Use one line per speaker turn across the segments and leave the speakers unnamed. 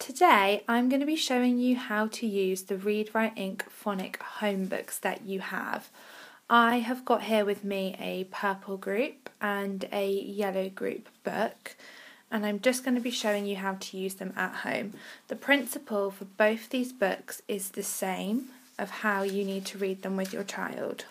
Today I'm going to be showing you how to use the Read Write Inc phonic home books that you have. I have got here with me a purple group and a yellow group book and I'm just going to be showing you how to use them at home. The principle for both these books is the same of how you need to read them with your child.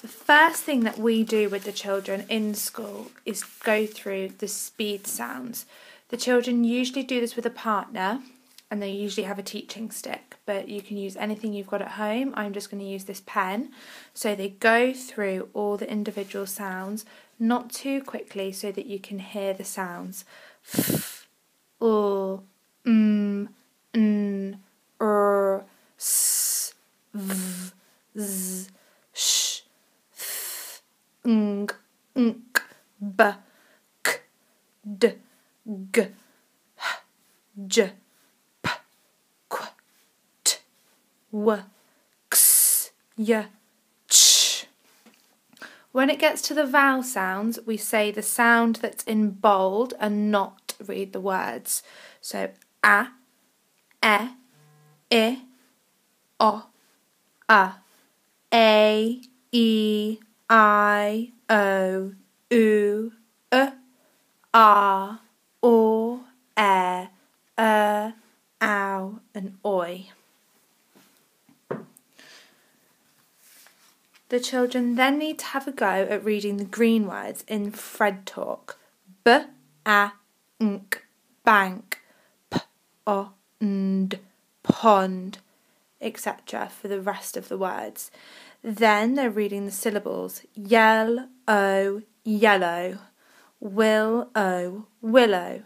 The first thing that we do with the children in school is go through the speed sounds. The children usually do this with a partner and they usually have a teaching stick, but you can use anything you've got at home. I'm just going to use this pen. So they go through all the individual sounds, not too quickly so that you can hear the sounds. F, l, d, g, h, j, p, qu, t, w, x, y, ch. When it gets to the vowel sounds, we say the sound that's in bold and not read the words. So a, e, i, o, a, a, e, I, O, U, R, O, E, E, Ow, and Oi. The children then need to have a go at reading the green words in Fred talk. B, A, nk, bank, p, o, nd, pond, etc. for the rest of the words. Then they're reading the syllables yell, o, yellow, will, o, willow,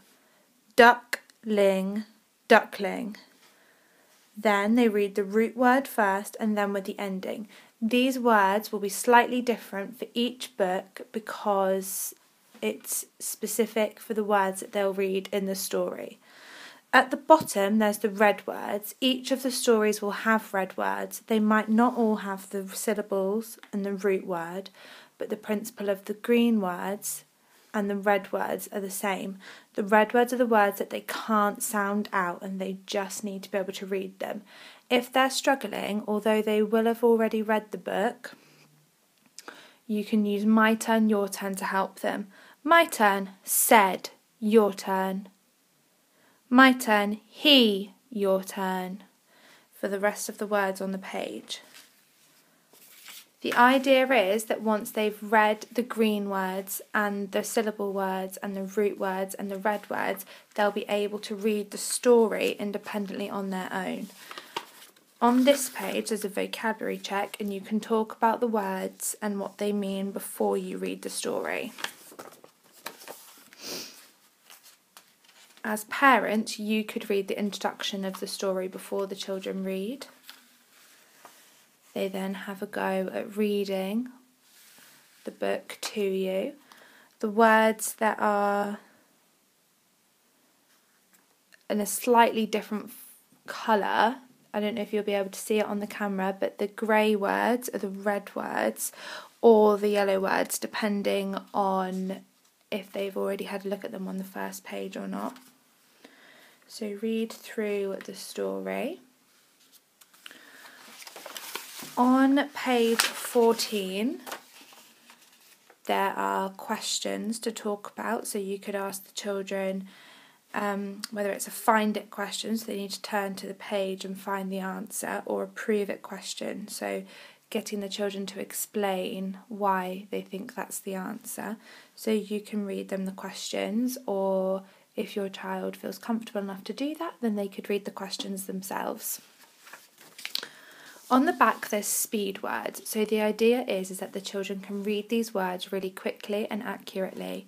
duckling, duckling. Then they read the root word first and then with the ending. These words will be slightly different for each book because it's specific for the words that they'll read in the story. At the bottom, there's the red words. Each of the stories will have red words. They might not all have the syllables and the root word, but the principle of the green words and the red words are the same. The red words are the words that they can't sound out and they just need to be able to read them. If they're struggling, although they will have already read the book, you can use my turn, your turn to help them. My turn, said, your turn. My turn, he, your turn, for the rest of the words on the page. The idea is that once they've read the green words and the syllable words and the root words and the red words, they'll be able to read the story independently on their own. On this page, there's a vocabulary check, and you can talk about the words and what they mean before you read the story. as parents, you could read the introduction of the story before the children read. They then have a go at reading the book to you. The words that are in a slightly different colour, I don't know if you'll be able to see it on the camera, but the grey words are the red words or the yellow words, depending on if they've already had a look at them on the first page or not. So read through the story. On page 14, there are questions to talk about. So you could ask the children um, whether it's a find it question, so they need to turn to the page and find the answer, or a prove it question. So getting the children to explain why they think that's the answer. So you can read them the questions, or if your child feels comfortable enough to do that, then they could read the questions themselves. On the back, there's speed words. So the idea is, is that the children can read these words really quickly and accurately.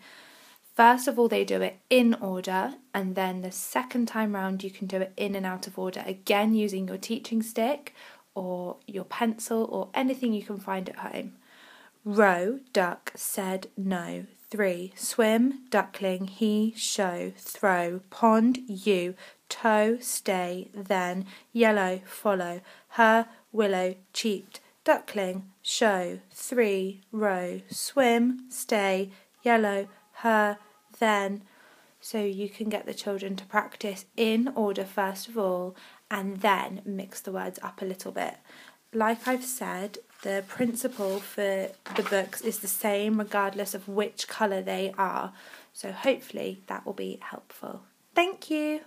First of all, they do it in order, and then the second time round, you can do it in and out of order, again using your teaching stick or your pencil or anything you can find at home. Row, duck, said, no, three. Swim, duckling, he, show, throw, pond, you, toe, stay, then, yellow, follow, her, willow, cheat, duckling, show, three, row, swim, stay, yellow, her, then, so you can get the children to practice in order first of all and then mix the words up a little bit. Like I've said, the principle for the books is the same regardless of which colour they are, so hopefully that will be helpful. Thank you.